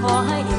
ขอให้